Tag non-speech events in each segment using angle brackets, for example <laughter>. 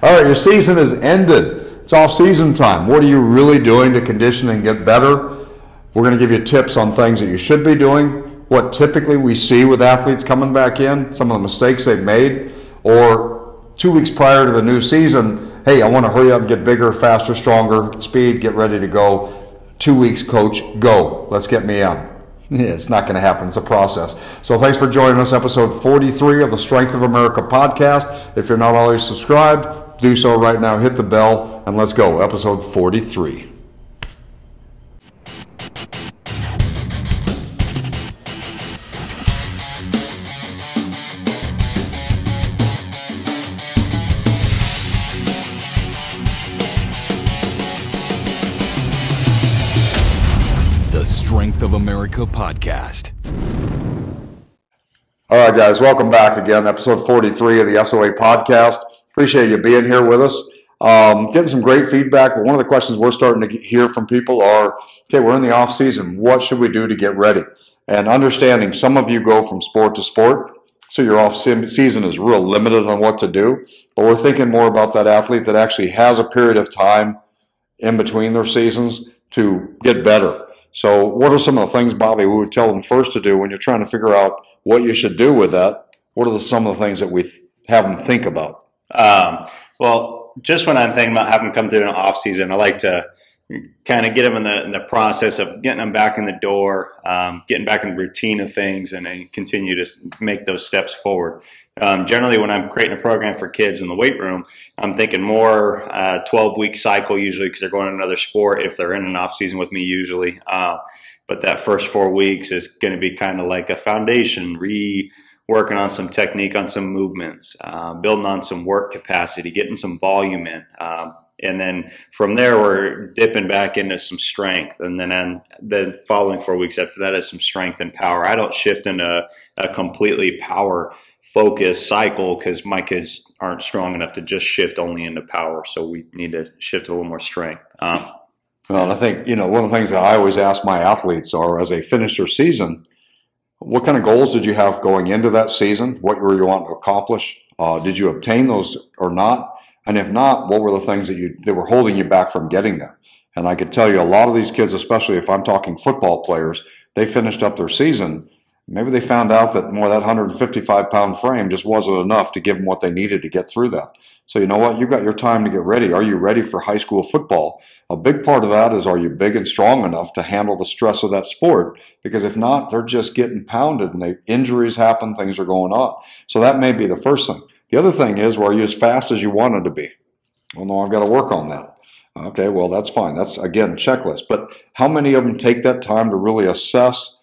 All right, your season has ended. It's off season time. What are you really doing to condition and get better? We're going to give you tips on things that you should be doing, what typically we see with athletes coming back in, some of the mistakes they've made, or two weeks prior to the new season, hey, I want to hurry up and get bigger, faster, stronger, speed, get ready to go. Two weeks, coach, go. Let's get me in. <laughs> It's not going to happen. It's a process. So thanks for joining us, episode 43 of the Strength of America podcast. If you're not already subscribed, do so right now. Hit the bell and let's go. Episode 43. The Strength of America podcast. All right, guys, welcome back again. Episode 43 of the SOA podcast. Appreciate you being here with us. Um, getting some great feedback, but one of the questions we're starting to hear from people are okay, we're in the off season. What should we do to get ready? And understanding some of you go from sport to sport, so your off season is real limited on what to do. But we're thinking more about that athlete that actually has a period of time in between their seasons to get better. So, what are some of the things, Bobby, we would tell them first to do when you're trying to figure out what you should do with that? What are the, some of the things that we have them think about? Um, well, just when I'm thinking about having them come through an off season, I like to kind of get them in the, in the process of getting them back in the door, um, getting back in the routine of things, and then continue to make those steps forward. Um, generally, when I'm creating a program for kids in the weight room, I'm thinking more uh, 12 week cycle usually because they're going to another sport if they're in an off season with me usually. Uh, but that first four weeks is going to be kind of like a foundation, re working on some technique, on some movements, uh, building on some work capacity, getting some volume in. Um, and then from there we're dipping back into some strength. And then and the following four weeks after that is some strength and power. I don't shift into a completely power focused cycle because my kids aren't strong enough to just shift only into power. So we need to shift a little more strength. Um, well i think you know one of the things that i always ask my athletes are as they finish their season what kind of goals did you have going into that season what were you wanting to accomplish uh, did you obtain those or not and if not, what were the things that you that were holding you back from getting there? And I could tell you a lot of these kids, especially if I'm talking football players, they finished up their season. Maybe they found out that more that 155 pound frame just wasn't enough to give them what they needed to get through that. So you know what? You've got your time to get ready. Are you ready for high school football? A big part of that is are you big and strong enough to handle the stress of that sport? Because if not, they're just getting pounded and they injuries happen, things are going on. So that may be the first thing. The other thing is, were you as fast as you wanted to be? Well, no, I've got to work on that. Okay, well, that's fine. That's, again, checklist. But how many of them take that time to really assess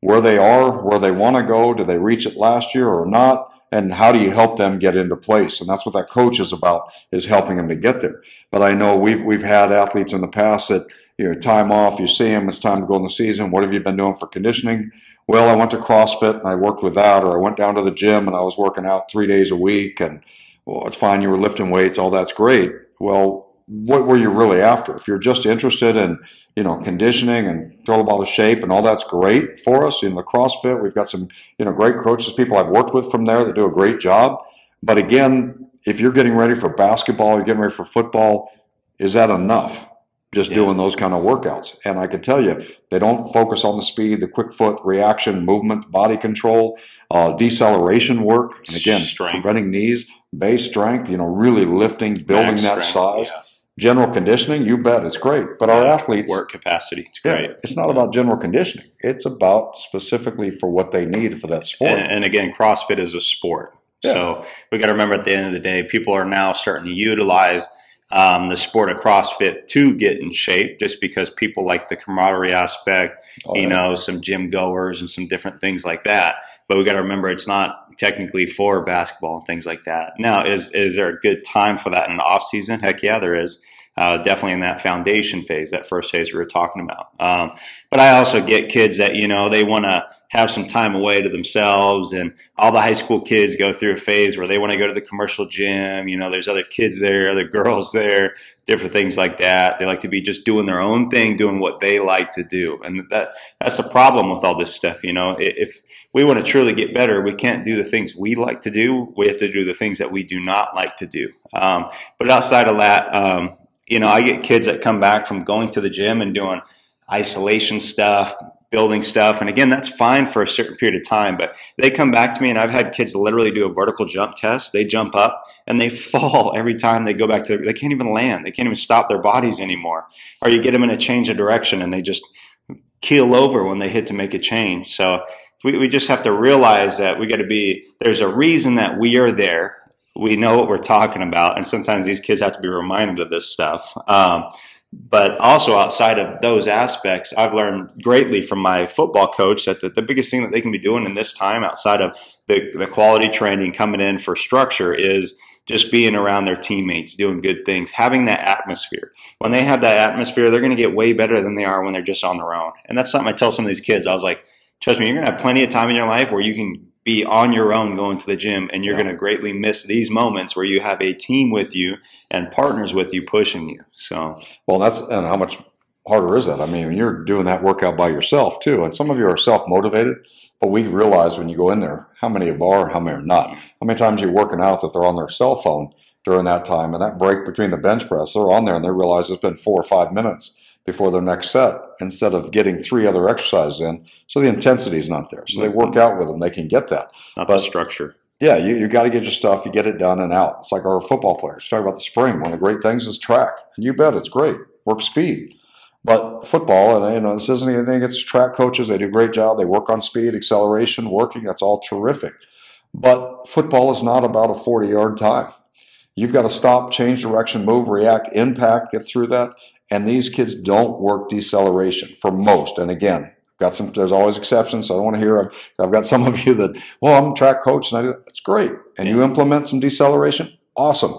where they are, where they want to go? Did they reach it last year or not? And how do you help them get into place? And that's what that coach is about, is helping them to get there. But I know we've, we've had athletes in the past that, you know, time off, you see them, it's time to go in the season. What have you been doing for conditioning? well, I went to CrossFit and I worked with that, or I went down to the gym and I was working out three days a week, and well, it's fine, you were lifting weights, all that's great. Well, what were you really after? If you're just interested in, you know, conditioning and throw the ball body shape and all that's great for us in the CrossFit. We've got some, you know, great coaches, people I've worked with from there that do a great job. But again, if you're getting ready for basketball, you're getting ready for football, is that enough? just doing those kind of workouts. And I can tell you, they don't focus on the speed, the quick foot reaction, movement, body control, uh, deceleration work, and again, strength. preventing knees, base strength, you know, really lifting, building Max that strength, size. Yeah. General conditioning, you bet, it's great. But our athletes work capacity, it's great. Yeah, it's not about general conditioning. It's about specifically for what they need for that sport. And, and again, CrossFit is a sport. Yeah. So we got to remember at the end of the day, people are now starting to utilize – um, the sport of CrossFit to get in shape, just because people like the camaraderie aspect, oh, you yeah. know, some gym goers and some different things like that. But we got to remember it's not technically for basketball and things like that. Now, is is there a good time for that in the off season? Heck yeah, there is. Uh, definitely in that foundation phase, that first phase we were talking about. Um, but I also get kids that, you know, they want to have some time away to themselves. And all the high school kids go through a phase where they want to go to the commercial gym. You know, there's other kids there, other <laughs> girls there, different things like that. They like to be just doing their own thing, doing what they like to do. And that, that's the problem with all this stuff. You know, if we want to truly get better, we can't do the things we like to do. We have to do the things that we do not like to do. Um, but outside of that, um, you know, I get kids that come back from going to the gym and doing isolation stuff, building stuff. And again, that's fine for a certain period of time, but they come back to me and I've had kids literally do a vertical jump test. They jump up and they <laughs> fall every time they go back to, they can't even land. They can't even stop their bodies anymore. Or you get them in a change of direction and they just keel over when they hit to make a change. So we, we just have to realize that we got to be, there's a reason that we are there. We know what we're talking about. And sometimes these kids have to be reminded of this stuff. Um, but also outside of those aspects, I've learned greatly from my football coach that the, the biggest thing that they can be doing in this time outside of the, the quality training coming in for structure is just being around their teammates, doing good things, having that atmosphere. When they have that atmosphere, they're going to get way better than they are when they're just on their own. And that's something I tell some of these kids. I was like, trust me, you're going to have plenty of time in your life where you can be on your own going to the gym and you're yeah. going to greatly miss these moments where you have a team with you and partners with you pushing you. So well that's and how much harder is that? I mean you're doing that workout by yourself too and some of you are self-motivated but we realize when you go in there how many are how many are not. How many times you're working out that they're on their cell phone during that time and that break between the bench press they're on there and they realize it's been four or five minutes before their next set instead of getting three other exercises in. So the intensity is not there. So they work mm-hmm. out with them. They can get that. Not but, the structure. Yeah, you, you got to get your stuff. You get it done and out. It's like our football players. Talk about the spring. One of the great things is track. And you bet it's great. Work speed. But football, and you know, this isn't anything against track coaches. They do a great job. They work on speed, acceleration, working. That's all terrific. But football is not about a 40 yard time. You've got to stop, change direction, move, react, impact, get through that. And these kids don't work deceleration for most. And again, got some, there's always exceptions. So I don't want to hear, I've, I've got some of you that, well, I'm a track coach and I do that. That's great. And you implement some deceleration. Awesome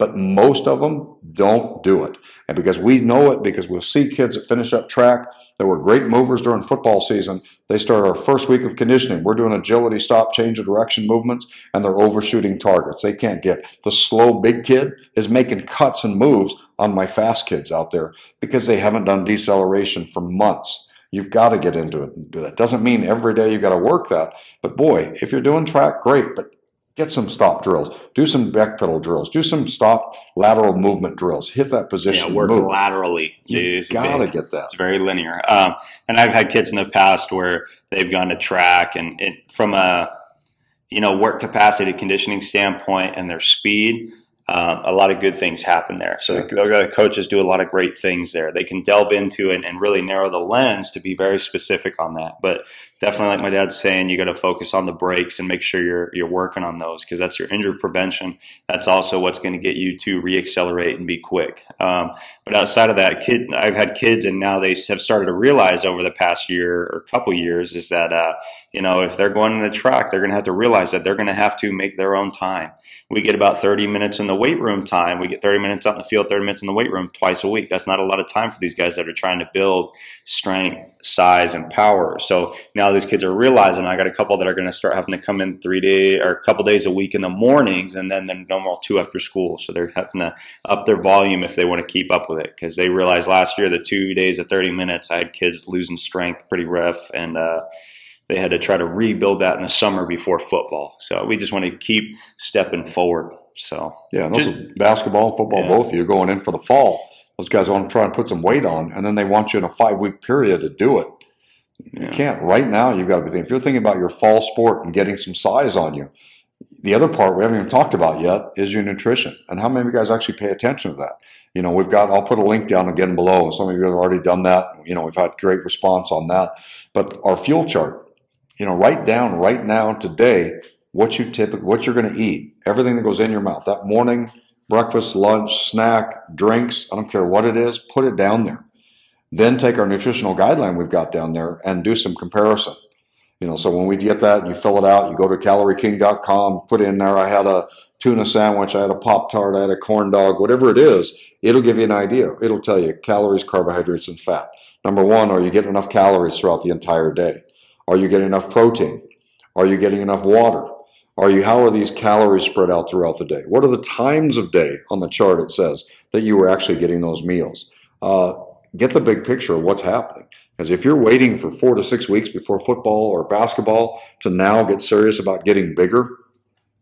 but most of them don't do it. And because we know it, because we'll see kids that finish up track that were great movers during football season, they start our first week of conditioning. We're doing agility, stop, change of direction movements, and they're overshooting targets. They can't get. The slow big kid is making cuts and moves on my fast kids out there because they haven't done deceleration for months. You've got to get into it and do that. Doesn't mean every day you've got to work that. But boy, if you're doing track, great. But Get some stop drills. Do some back pedal drills. Do some stop lateral movement drills. Hit that position. Yeah, work move. laterally. You gotta big. get that. It's very linear. Um, and I've had kids in the past where they've gone to track and it, from a you know work capacity conditioning standpoint and their speed um, a lot of good things happen there. So the, the, coaches do a lot of great things there. They can delve into it and really narrow the lens to be very specific on that. But definitely, like my dad's saying, you got to focus on the brakes and make sure you're you're working on those because that's your injury prevention. That's also what's going to get you to reaccelerate and be quick. Um, but outside of that, kid, I've had kids, and now they have started to realize over the past year or couple years is that uh, you know if they're going in a track, they're going to have to realize that they're going to have to make their own time. We get about 30 minutes in the weight room time. We get 30 minutes out in the field, 30 minutes in the weight room twice a week. That's not a lot of time for these guys that are trying to build strength, size, and power. So now these kids are realizing I got a couple that are going to start having to come in three days or a couple days a week in the mornings and then the normal two after school. So they're having to up their volume if they want to keep up with it because they realized last year the two days of 30 minutes, I had kids losing strength pretty rough and, uh, they had to try to rebuild that in the summer before football. So we just want to keep stepping forward. So yeah, those just, are basketball and football yeah. both. You're going in for the fall. Those guys want to try and put some weight on, and then they want you in a five week period to do it. You yeah. can't right now. You've got to be thinking if you're thinking about your fall sport and getting some size on you. The other part we haven't even talked about yet is your nutrition and how many of you guys actually pay attention to that. You know, we've got. I'll put a link down again below. Some of you have already done that. You know, we've had great response on that. But our fuel chart you know, write down right now today what you typically what you're going to eat, everything that goes in your mouth. That morning, breakfast, lunch, snack, drinks, I don't care what it is, put it down there. Then take our nutritional guideline we've got down there and do some comparison. You know, so when we get that, you fill it out, you go to calorieking.com, put in there, I had a tuna sandwich, I had a Pop Tart, I had a corn dog, whatever it is, it'll give you an idea. It'll tell you calories, carbohydrates, and fat. Number one, are you getting enough calories throughout the entire day? Are you getting enough protein? Are you getting enough water? Are you, how are these calories spread out throughout the day? What are the times of day on the chart it says that you were actually getting those meals? Uh, get the big picture of what's happening. Because if you're waiting for four to six weeks before football or basketball to now get serious about getting bigger,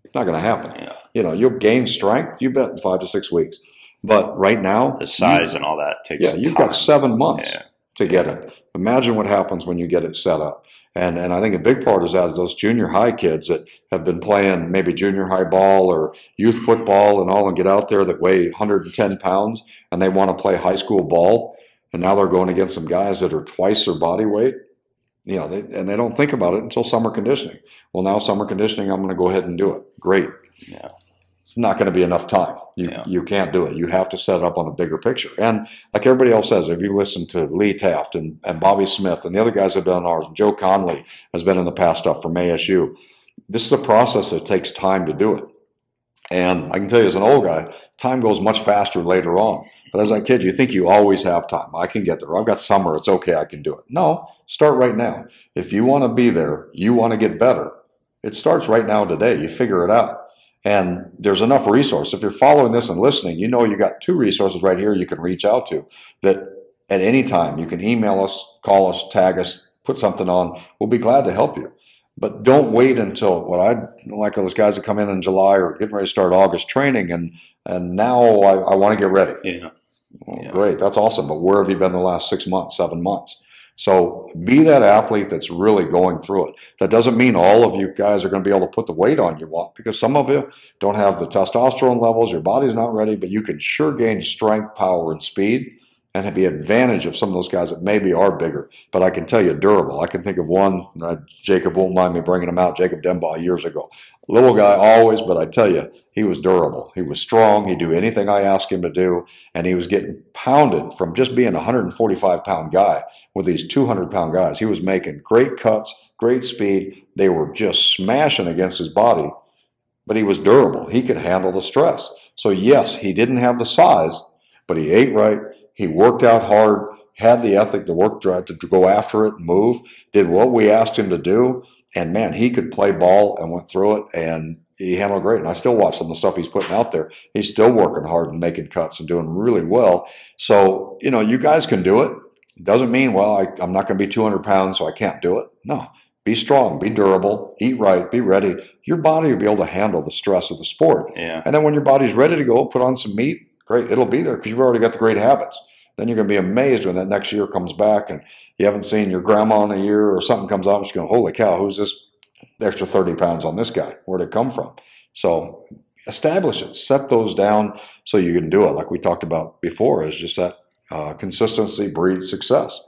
it's not going to happen. Yeah. You know, you'll gain strength, you bet, in five to six weeks. But right now, The size and all that takes yeah, you've time. got seven months Yeah. To get it. Imagine what happens when you get it set up. And and I think a big part is that those junior high kids that have been playing maybe junior high ball or youth football and all and get out there that weigh 110 pounds and they want to play high school ball and now they're going against some guys that are twice their body weight. You know, they, and they don't think about it until summer conditioning. Well, now summer conditioning, I'm going to go ahead and do it. Great. Yeah. Not going to be enough time. You Yeah. you can't do it. You have to set it up on a bigger picture. And like everybody else says, if you listen to Lee Taft and, and Bobby Smith and the other guys that have done ours, and Joe Connolly has been in the past stuff from ASU, this is a process that takes time to do it. And I can tell you as an old guy, time goes much faster later on. But as a kid, you think you always have time. I can get there. I've got summer. It's okay. I can do it. No, start right now. If you want to be there, you want to get better. It starts right now today. You figure it out. And there's enough resource. If you're following this and listening, you know you got two resources right here you can reach out to that at any time you can email us, call us, tag us, put something on. We'll be glad to help you. But don't wait until what I like all those guys that come in in July or getting ready to start August training and and now I, I want to get ready. Yeah. Well, Yeah. Great, that's awesome. But where have you been the last six months, seven months? So be that athlete that's really going through it. That doesn't mean all of you guys are going to be able to put the weight on you want because some of you don't have the testosterone levels, your body's not ready, but you can sure gain strength, power, and speed and the advantage of some of those guys that maybe are bigger. But I can tell you, durable. I can think of one, uh, Jacob won't mind me bringing him out, Jacob Dembaugh years ago. Little guy always, but I tell you, he was durable. He was strong. He'd do anything I asked him to do. And he was getting pounded from just being a 145 pound guy with these 200 pound guys. He was making great cuts, great speed. They were just smashing against his body, but he was durable. He could handle the stress. So, yes, he didn't have the size, but he ate right. He worked out hard, had the ethic to work to, to go after it, and move, did what we asked him to do. And man, he could play ball and went through it and he handled great. And I still watch some of the stuff he's putting out there. He's still working hard and making cuts and doing really well. So, you know, you guys can do it. Doesn't mean, well, I, I'm not going to be 200 pounds, so I can't do it. No, be strong, be durable, eat right, be ready. Your body will be able to handle the stress of the sport. Yeah. And then when your body's ready to go, put on some meat. Great, it'll be there because you've already got the great habits. Then you're going to be amazed when that next year comes back and you haven't seen your grandma in a year or something comes out and she's going, holy cow, who's this extra 30 pounds on this guy? Where'd it come from? So establish it, set those down so you can do it. Like we talked about before, is just that uh, consistency breeds success.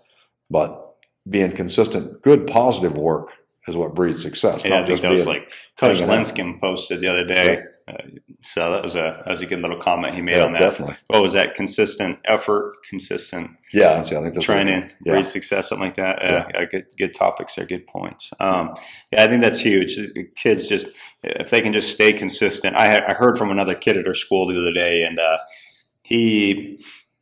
But being consistent, good, positive work is what breeds success. Yeah, I think just that was like Coach. Linscomb posted the other day. Uh, so that was a that was a good little comment he made yeah, on that. definitely. What was that? Consistent effort, consistent Yeah, see, I think that's what- training, Yeah. success, something like that. Uh, uh, good, good topics there, good points. Um, yeah, I think that's huge. Kids just if they can just stay consistent. I, I heard from another kid at our school the other day, and uh, he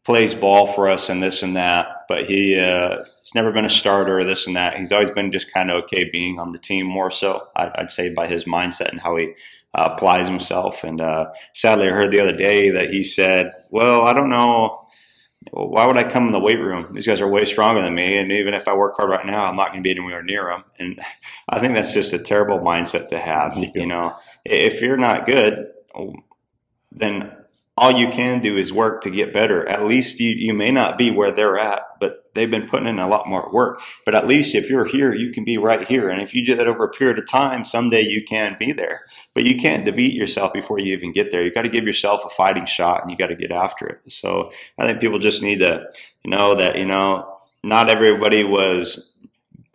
plays ball for us and this and that, but he uh, he's never been a starter or this and that. He's always been just kind of okay being on the team more so. I, I'd say by his mindset and how he uh, applies himself. And uh, sadly, I heard the other day that he said, "Well, I don't know." why would I come in the weight room? These guys are way stronger than me, and even if I work hard right now, I'm not going to be anywhere near them. And <laughs> I think that's just a terrible mindset to have. Yeah. You know, if you're not good, then all you can do is work to get better. At least you, you may not be where they're at, but they've been putting in a lot more work. But at least if you're here, you can be right here. And if you do that over a period of time, someday you can be there. But you can't defeat yourself before you even get there. You got to give yourself a fighting shot and you got to get after it. So I think people just need to know that, you know, not everybody was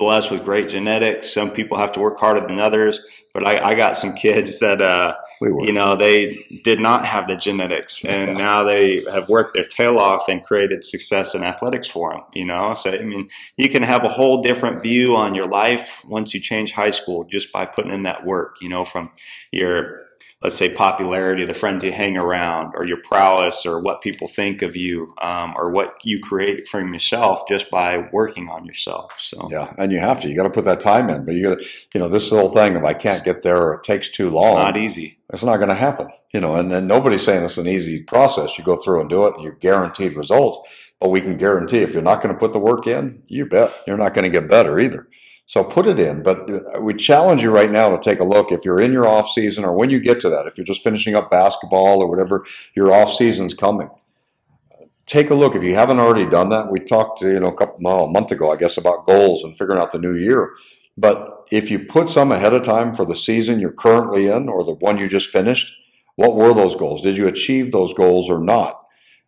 blessed with great genetics. Some people have to work harder than others. But I, I got some kids that, uh, We you know, they did not have the genetics, and now they have worked their tail off and created success in athletics for them. You know, so I mean, you can have a whole different view on your life once you change high school just by putting in that work. You know, from your let's say popularity, the friends you hang around, or your prowess, or what people think of you, um, or what you create from yourself just by working on yourself. So yeah, and you have to. You got to put that time in. But you got to, you know, this whole thing of I can't get there, or it takes too long. It's not easy. It's not going to happen. You know, and, and nobody's saying it's an easy process. You go through and do it, and you're guaranteed results. But we can guarantee if you're not going to put the work in, you bet you're not going to get better either. So put it in. But we challenge you right now to take a look. If you're in your off season or when you get to that, if you're just finishing up basketball or whatever, your off season's coming. Take a look. If you haven't already done that, we talked, you know, a couple a month ago, I guess, about goals and figuring out the new year. But if you put some ahead of time for the season you're currently in or the one you just finished, what were those goals? Did you achieve those goals or not?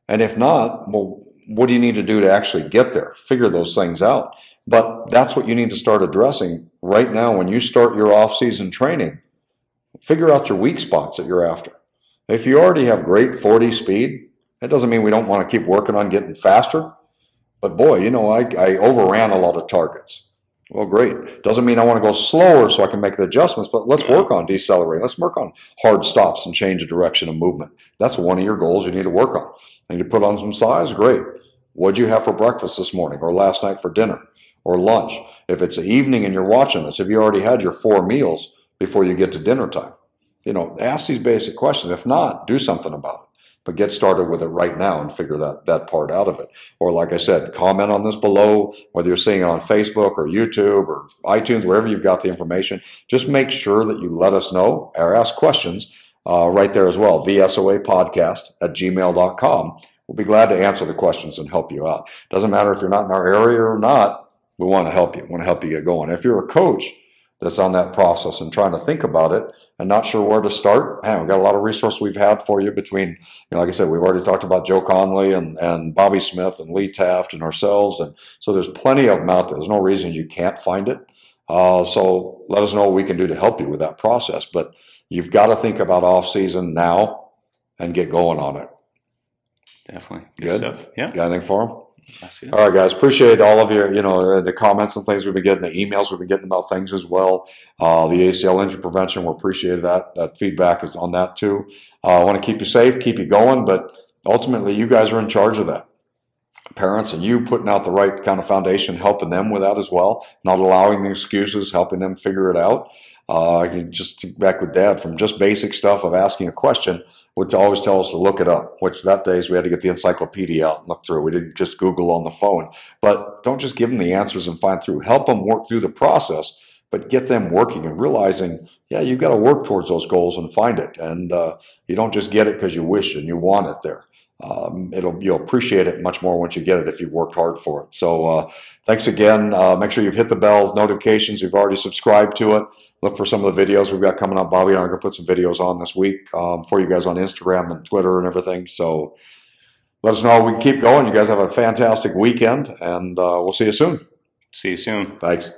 And if not, well, what do you need to do to actually get there? Figure those things out. But that's what you need to start addressing right now when you start your off-season training. Figure out your weak spots that you're after. If you already have great 40 speed, that doesn't mean we don't want to keep working on getting faster. But boy, you know, I, I overran a lot of targets. Well, great. Doesn't mean I want to go slower so I can make the adjustments, but let's work on decelerating. Let's work on hard stops and change the direction of movement. That's one of your goals you need to work on. And you put on some size, great. What'd you have for breakfast this morning or last night for dinner? Or lunch. If it's the evening and you're watching this, have you already had your four meals before you get to dinner time? You know, ask these basic questions. If not, do something about it. But get started with it right now and figure that, that part out of it. Or like I said, comment on this below, whether you're seeing it on Facebook or YouTube or iTunes, wherever you've got the information. Just make sure that you let us know or ask questions uh, right there as well. VSOA podcast at gmail.com. We'll be glad to answer the questions and help you out. Doesn't matter if you're not in our area or not we want to help you. We want to help you get going. If you're a coach that's on that process and trying to think about it and not sure where to start, we've got a lot of resources we've had for you between, you know, like I said, we've already talked about Joe Connolly and, and Bobby Smith and Lee Taft and ourselves. And so there's plenty of them out there. There's no reason you can't find it. Uh, so let us know what we can do to help you with that process. But you've got to think about off season now and get going on it. Definitely. Good, Good stuff. Yeah. Got anything for them? All right, guys. Appreciate all of your, you know, the comments and things we've been getting, the emails we've been getting about things as well. Uh, the ACL injury prevention, we appreciate that. That feedback is on that too. Uh, I want to keep you safe, keep you going, but ultimately, you guys are in charge of that. Parents and you putting out the right kind of foundation, helping them with that as well, not allowing the excuses, helping them figure it out. Uh, I can just back with dad from just basic stuff of asking a question would always tell us to look it up, which that days we had to get the encyclopedia out and look through. We didn't just Google on the phone. But don't just give them the answers and find through. Help them work through the process, but get them working and realizing, yeah, you've got to work towards those goals and find it. And uh, you don't just get it because you wish and you want it there. Um, it'll you'll appreciate it much more once you get it if you've worked hard for it. So uh, thanks again. Uh, make sure you've hit the bell notifications. You've already subscribed to it look for some of the videos we've got coming up. Bobby and I are going to put some videos on this week um, for you guys on Instagram and Twitter and everything. So let us know. We can keep going. You guys have a fantastic weekend, and uh, we'll see you soon. See you soon. Thanks.